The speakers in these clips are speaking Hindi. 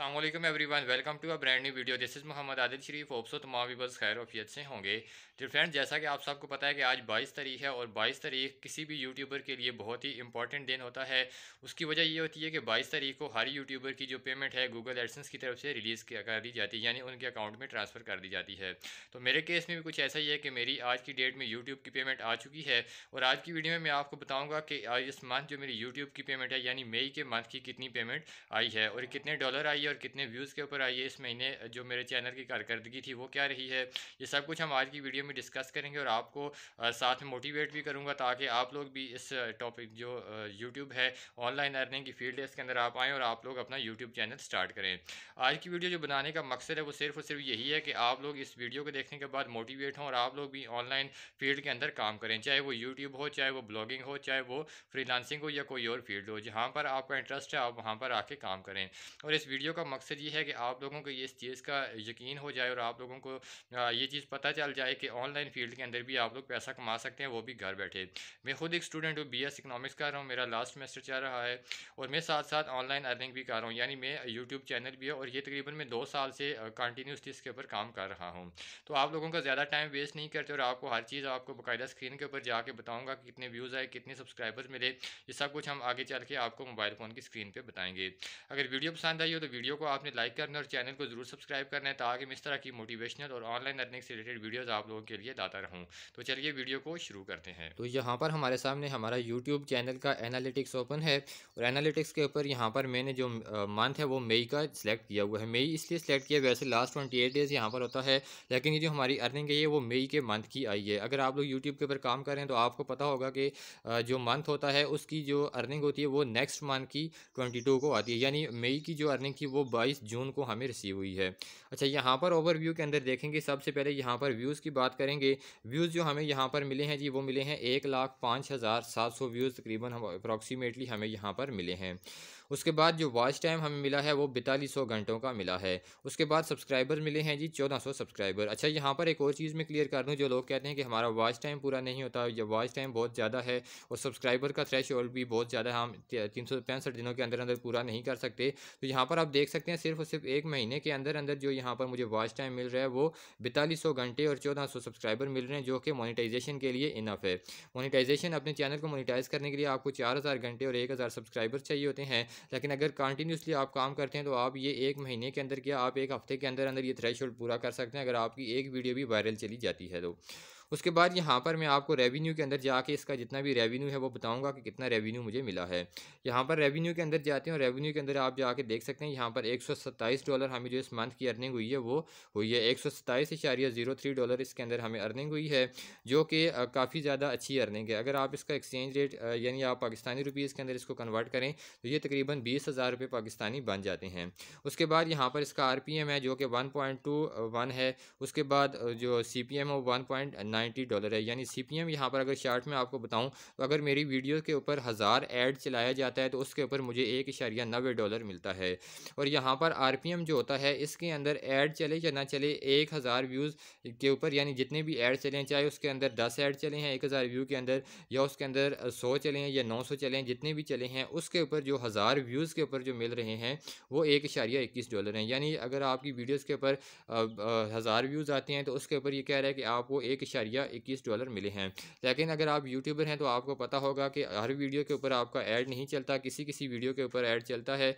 Allam everyone, welcome to a brand new video. This is Mohammad Adil Sharif hope so तमाम वीबर्स खैर वफियत से होंगे। तो फ्रेंड जैसा कि आप सबको पता है कि आज 22 तारीख है और 22 तारीख किसी भी यूट्यूबर के लिए बहुत ही इंपॉर्टेंट दिन होता है। उसकी वजह ये होती है कि 22 तारीख को हर यूट्यूबर की जो पेमेंट है गूगल एडसेंस की तरफ़ से रिलीज़ कर दी जाती है, यानी उनके अकाउंट में ट्रांसफ़र कर दी जाती है। तो मेरे केस में भी कुछ ऐसा ही है कि मेरी आज की डेट में यूट्यूब की पेमेंट आ चुकी है और आज की वीडियो में मैं आपको बताऊँगा कि इस मंथ जो मेरी यूट्यूब की पेमेंट है, यानी मई के मंथ की कितनी पेमेंट आई है और कितने डॉलर आई है और कितने व्यूज़ के ऊपर आई है इस महीने जो मेरे चैनल की कारकर्दगी थी, वो क्या रही है? ये सब कुछ हम आज की वीडियो में डिस्कस करेंगे और आपको साथ में मोटिवेट भी करूँगा ताकि आप लोग भी इस टॉपिक जो यूट्यूब है, ऑनलाइन अर्निंग की फ़ील्ड है, इसके अंदर आप आएँ और आप लोग अपना यूट्यूब चैनल स्टार्ट करें। आज की वीडियो जो बनाने का मकसद है, वो सिर्फ़ और सिर्फ़ यही है कि आप लोग इस वीडियो को देखने के बाद मोटिवेट हों और आप लोग भी ऑनलाइन फ़ील्ड के अंदर काम करें, चाहे वो यूट्यूब हो, चाहे वो ब्लॉगिंग हो, चाहे वो फ्रीलांसिंग हो या कोई और फ़ील्ड हो। जहाँ पर आपका इंटरेस्ट है, आप वहाँ पर आके काम करें। और इस वीडियो मकसद ये है कि आप लोगों को इस चीज़ का यकीन हो जाए और आप लोगों को ये चीज़ पता चल जाए कि ऑनलाइन फ़ील्ड के अंदर भी आप लोग पैसा कमा सकते हैं, वो भी घर बैठे। मैं खुद एक स्टूडेंट हूँ बी एस इकनॉमिक्स कर रहा हूँ, मेरा लास्ट सेमेस्टर चल रहा है और मैं साथ साथ ऑनलाइन अर्निंग भी कर रहा हूँ, यानी मैं यूट्यूब चैनल भी है और ये तकरीबन मैं दो साल से कंटिन्यूसली इसके ऊपर काम कर रहा हूँ। तो आप लोगों का ज़्यादा टाइम वेस्ट नहीं करते और आपको हर चीज़ आपको बाकायदा स्क्रीन के ऊपर जाके बताऊँगा कि कितने व्यूज़ आए, कितने सब्सक्राइबर्स मिले, ये सब कुछ हम आगे चल के आपको मोबाइल फ़ोन की स्क्रीन पर बताएँगे। अगर वीडियो पसंद आई हो तो वीडियो को आपने लाइक करना और चैनल को ज़रूर सब्सक्राइब करना है ताकि मैं इस तरह की मोटिवेशनल और ऑनलाइन अर्निंग से रिलेटेड वीडियोज़ आप लोगों के लिए लाता रहूँ। तो चलिए वीडियो को शुरू करते हैं। तो यहाँ पर हमारे सामने हमारा यूट्यूब चैनल का एनालिटिक्स ओपन है और एनालिटिक्स के ऊपर यहाँ पर मैंने जो मंथ है वो मई का सिलेक्ट किया हुआ है। मई इसलिए सिलेक्ट किया वैसे लास्ट ट्वेंटी डेज़ यहाँ पर होता है, लेकिन ये जो हमारी अर्निंग है वो मई के मंथ की आई है। अगर आप लोग यूट्यूब के ऊपर काम करें तो आपको पता होगा कि जो मंथ होता है उसकी जो अर्निंग होती है वो नेक्स्ट मंथ की ट्वेंटी को आती है। यानी मई की जो अर्निंग थी वो बाईस जून को हमें रिसीव हुई है। अच्छा यहाँ पर ओवरव्यू के अंदर देखेंगे, सबसे पहले यहाँ पर व्यूज़ की बात करेंगे। व्यूज़ जो हमें यहाँ पर मिले हैं जी, वो मिले हैं एक लाख पाँच हज़ार सात सौ व्यूज़ तकरीबन हम अप्रॉक्सीमेटली हमें यहाँ पर मिले हैं। उसके बाद जो वॉच टाइम हमें मिला है, वो बैतालीस घंटों का मिला है। उसके बाद सब्सक्राइबर मिले हैं जी, चौदह सब्सक्राइबर अच्छा यहाँ पर एक और चीज़ मैं क्लियर कर दूँ, जो लोग कहते हैं कि हमारा वॉच टाइम पूरा नहीं होता या वॉच टाइम बहुत ज़्यादा है, और सब्सक्राइबर का थ्रेश भी बहुत ज़्यादा हम तीन सौ पैंसठ दिनों के अंदर अंदर पूरा नहीं कर सकते। तो यहाँ पर आप देख सकते हैं, सिर्फ़ और सिर्फ़ एक महीने के अंदर अंदर जो यहाँ पर मुझे वॉच टाइम मिल रहा है, वो बैतालीस घंटे और चौदह सब्सक्राइबर मिल रहे हैं, जो कि मोनिटाइजेशन के लिए इनफ है। मोनिटाइजेशन अपने चैनल को मोनिटाइज करने के लिए आपको चार हज़ार घंटे और एक हज़ार सब्सक्राइबर चाहिए होते हैं। लेकिन अगर कंटिन्यूसली आप काम करते हैं तो आप ये एक महीने के अंदर क्या आप एक हफ़्ते के अंदर अंदर ये थ्रेश पूरा कर सकते हैं, अगर आपकी एक वीडियो भी वायरल चली जाती है तो। उसके बाद यहाँ पर मैं आपको रेवेन्यू के अंदर जाके इसका जितना भी रेवेन्यू है वो बताऊँगा कि कितना रेवेन्यू मुझे मिला है। यहाँ पर रेवेन्यू के अंदर जाते हैं और रेवेन्यू के अंदर आप जाके देख सकते हैं, यहाँ पर एक सौ सत्ताईस डॉलर हमें जो इस मंथ की अर्निंग हुई है, वो हुई है एक डॉलर इसके अंदर हमें अर्निंग हुई है, जो कि काफ़ी ज़्यादा अच्छी अर्निंग है। अगर आप इसका एक्सचेंज रेट यानी आप पाकिस्तानी रुपीज़ के अंदर इसको कन्वर्ट करें तो ये तकरीबन बीस हज़ार रुपये पाकिस्तानी बन जाते हैं। उसके बाद यहाँ पर इसका आर पी एम है, जो कि वन है। उसके बाद जो सी पी एम है, वो वन नाइन्टी डॉलर है। यानी सी पी एम यहाँ पर अगर शार्ट में आपको बताऊँ तो अगर मेरी वीडियो के ऊपर हज़ार एड चलाया जाता है तो उसके ऊपर मुझे एक इशारिया नबे डॉलर मिलता है। और यहाँ पर आर पी एम जो होता है, इसके अंदर ऐड चले या ना चले, एक हज़ार व्यूज़ के ऊपर, यानी जितने भी एड चले चाहे उसके अंदर दस एड चले हैं एक हज़ार व्यू के अंदर, या उसके अंदर सौ चले हैं या नौ सौ चले हैं, जितने भी चले हैं, उसके ऊपर जो हज़ार व्यूज़ के ऊपर जो मिल रहे हैं, वो एक इशारिया इक्कीस डॉलर हैं। यानी अगर आपकी वीडियोज़ के ऊपर हज़ार व्यूज़ आते हैं तो उसके ऊपर ये कह रहा है कि आपको एक इशारिया इक्कीस डॉलर मिले हैं। लेकिन अगर आप यूट्यूबर हैं तो आपको पता होगा कि हर वीडियो के ऊपर आपका ऐड नहीं चलता किसी किसी वीडियो के ऊपर ऐड चलता है।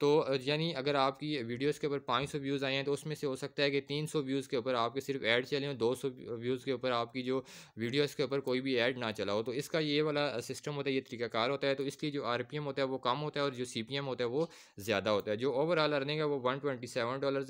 तो यानी अगर आपकी वीडियोज़ के ऊपर पाँच सौ व्यूज़ आए हैं तो उसमें से हो सकता है कि तीन सौ व्यूज़ के ऊपर आपके सिर्फ़ ऐड चले हों, दो सौ व्यूज़ के ऊपर आपकी जो वीडियोज़ के ऊपर कोई भी ऐड ना चला हो। तो इसका ये वाला सिस्टम होता है, ये तरीकाकार होता है तो इसलिए जो आर पी एम होता है, वो कम होता है और जो सी पी एम होता है, वो ज़्यादा होता है। जो ओवरऑल अर्निंग है, वो वन ट्वेंटी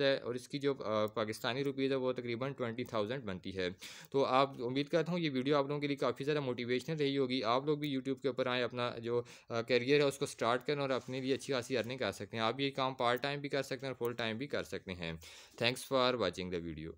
है और इसकी जो पाकिस्तानी रुपीज़ है, वो तकरीबन ट्वेंटी बनती है। तो आप उम्मीद करता हूँ ये वीडियो आप लोगों के लिए काफ़ी ज़्यादा मोटिवेशनल रही होगी। आप लोग भी यूट्यूब के ऊपर आएँ, अपना जो करियर है उसको स्टार्ट करें और अपने लिए अच्छी खासी अर्निंग कर सकते हैं। आप ये काम पार्ट टाइम भी कर सकते हैं और फुल टाइम भी कर सकते हैं। Thanks for watching the video